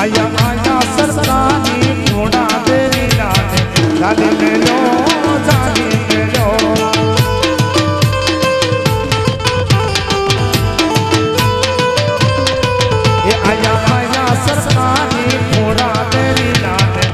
આયા આયા સરતાની ઘોડા દેરી નાથે લાલી મેલો જાની મેલો એ આયા આયા સરતાની ઘોડા દેરી નાથે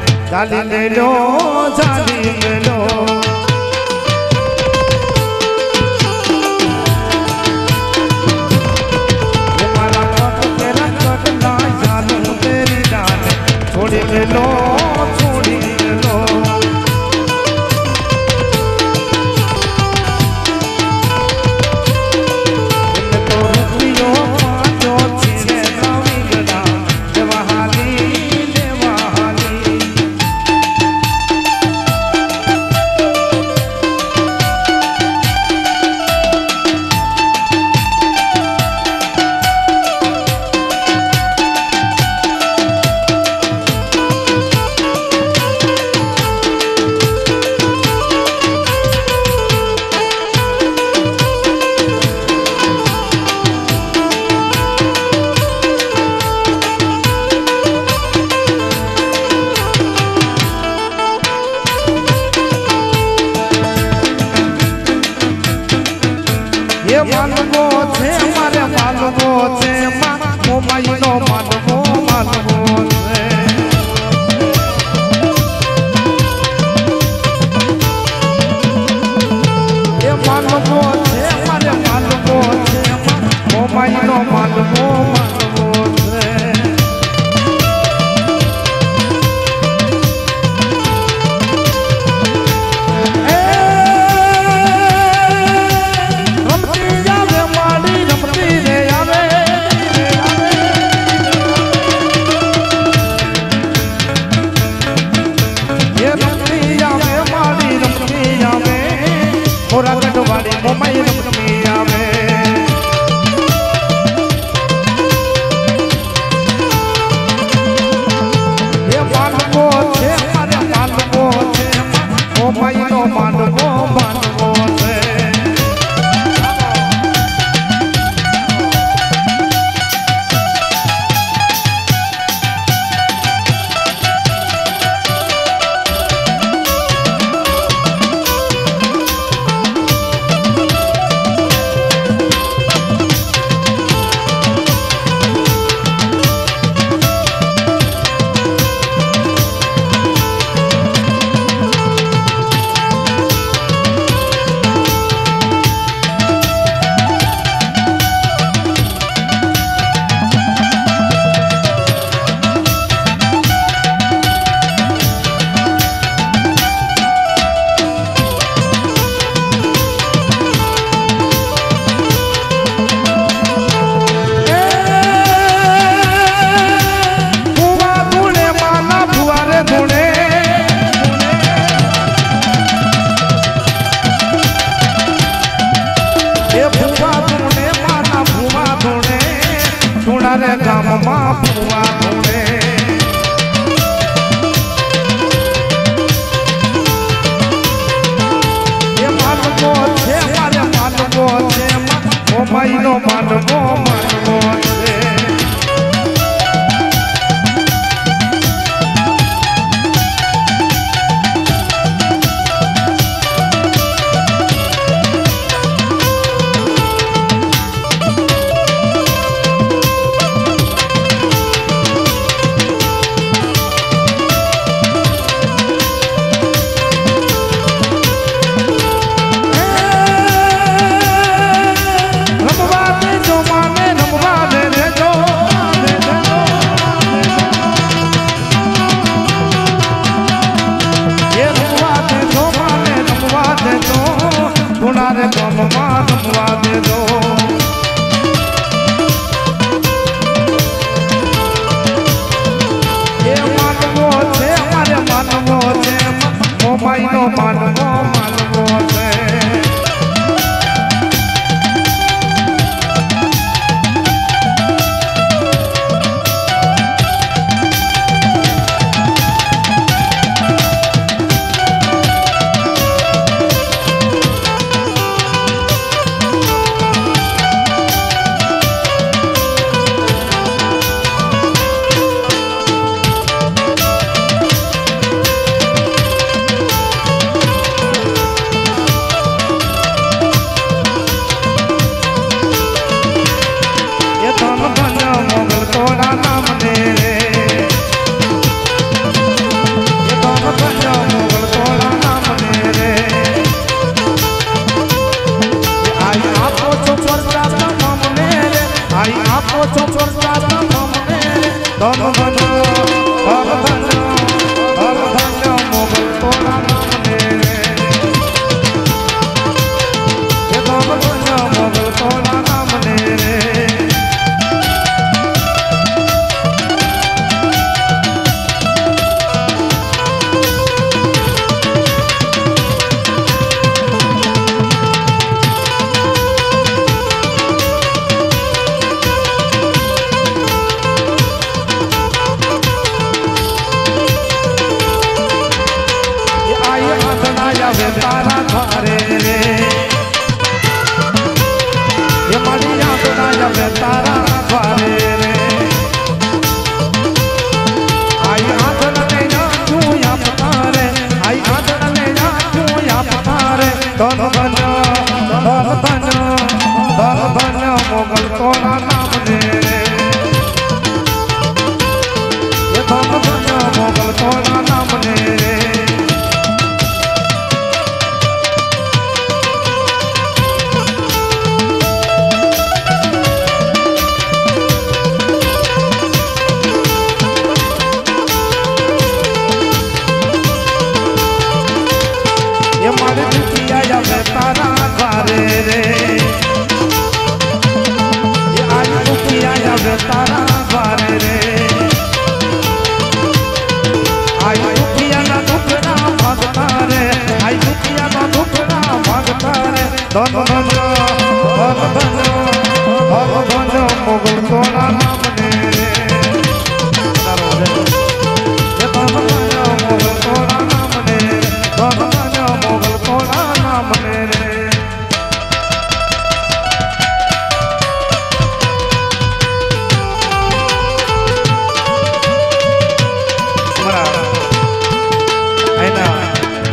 ধন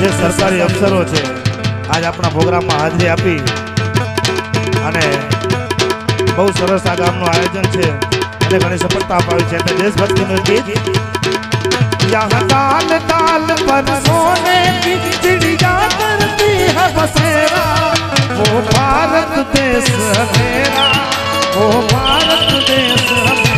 जे सरकारी अफसरो छे आज अपना प्रोग्राम में हाजरी आपी अने बहुत सरस आ गाम नो आयोजन छे अने घणी सफलता अपावी छे ते देशभक्ति नो गीत यहाँ ताल ताल पर सोने की चिड़िया करती है बसेरा वो भारत देश मेरा वो भारत देश मेरा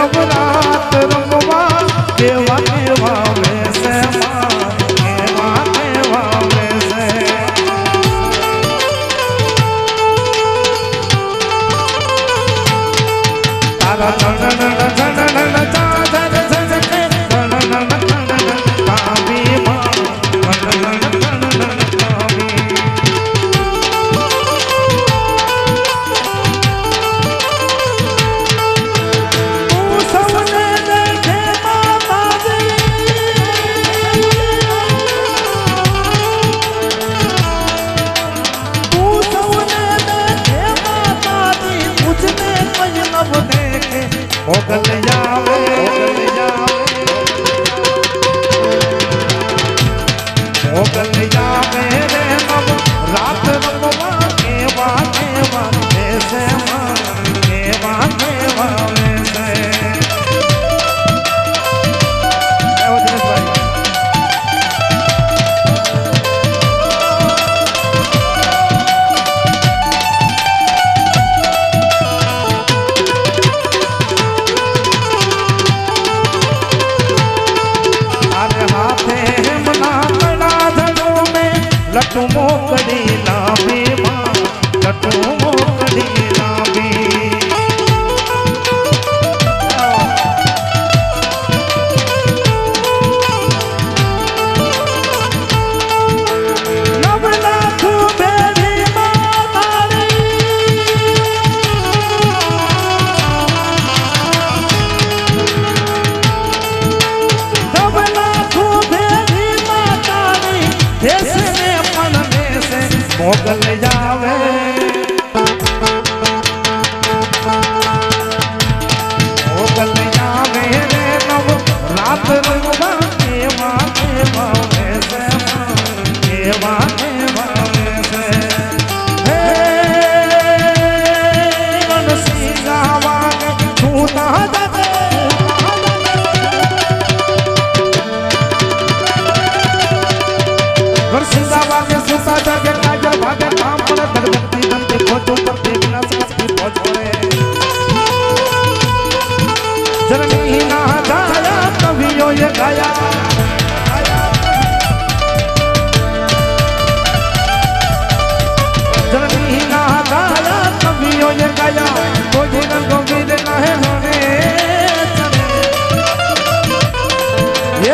Ramana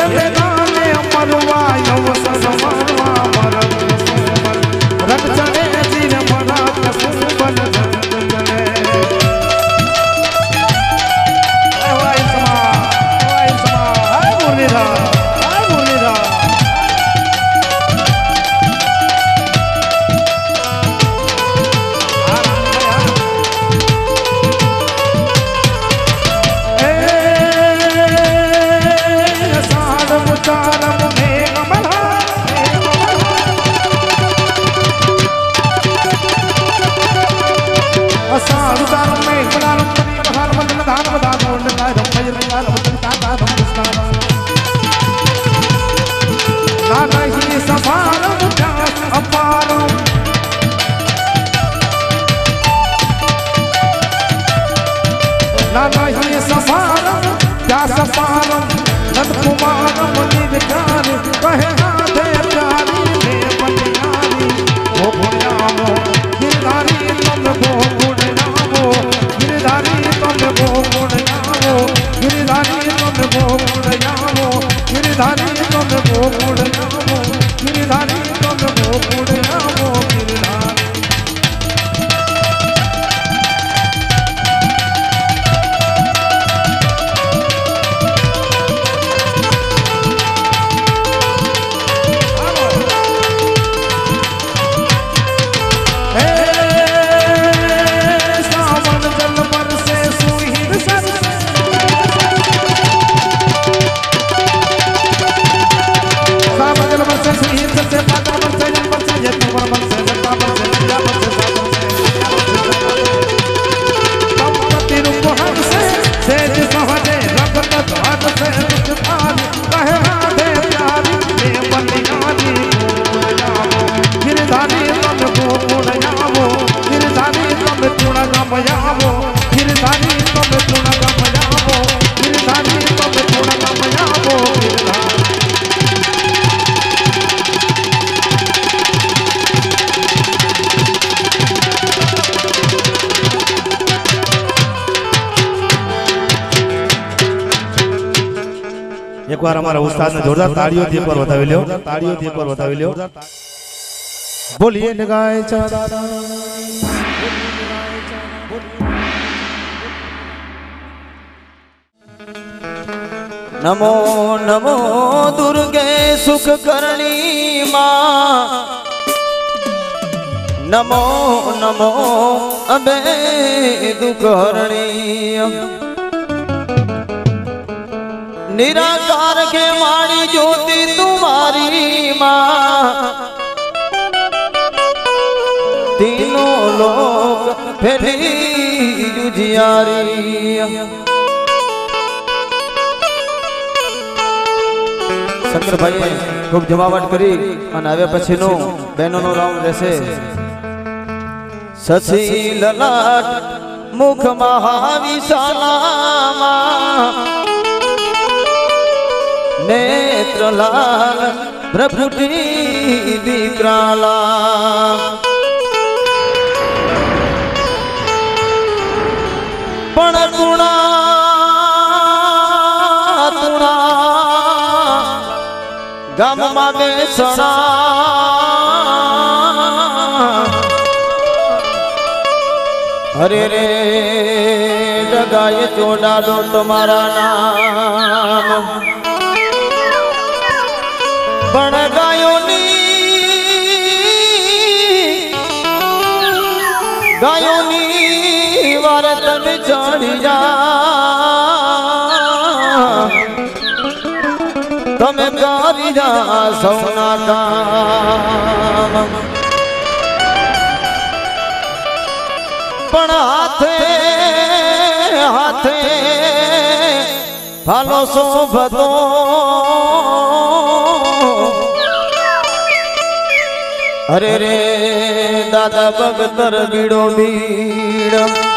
Yeah. ધારી મન ગોકુળ એકવાર અમારા ઉસ્તાદને જોરદાર તાળીઓથી એકવાર વધાવી લ્યો તાળીઓથી એકવાર વધાવી લ્યો બોલીએ ને ગાય ચા નમો નમો દુર્ગે સુખ કરણી માં નમો નમો અબે દુઃખ હરણી નિરાકાર કે મારી જ્યોતિ તુમારી માં તીનો લોક ફેરી જુજિયારી શંકરભાઈએ ખૂબ જમાવટ કરી અને હવે પછીનું બહેનોનો રાઉન્ડ રહેશે સસી લલાટ મુખ મહાવિશાલામાં નેત્ર લાલ ભ્રભુટી દીકરાલા પણ તુણા તુણા ગામમાં બેસણા હરે રે જગાએ ચોડાડો તમારા નામ ચડી જા. તમે કરી જા સૌના કામ પણ હાથે હાથે ભાલો શોભતો. અરે રે દાદા ભગતર બીડો બીડ.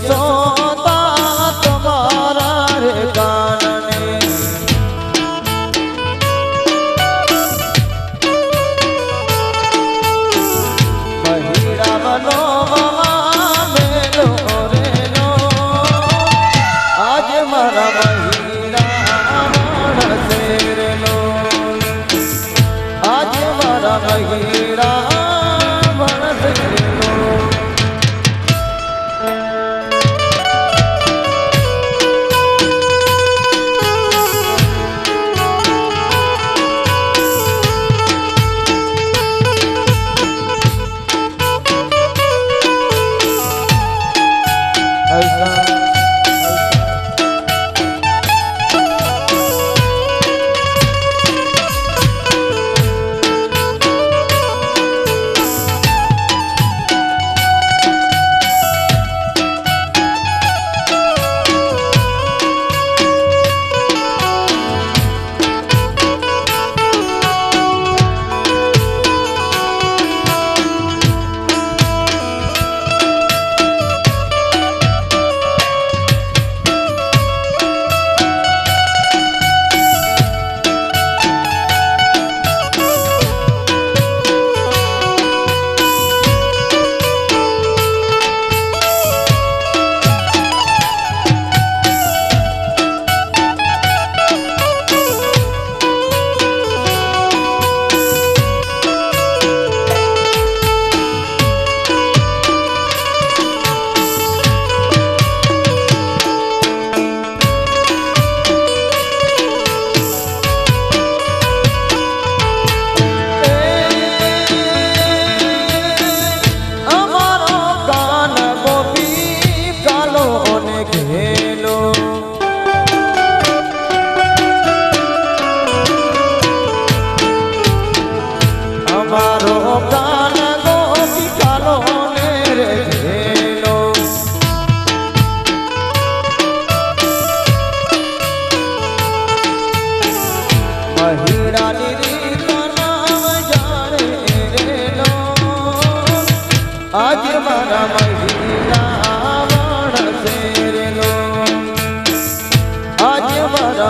so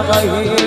双十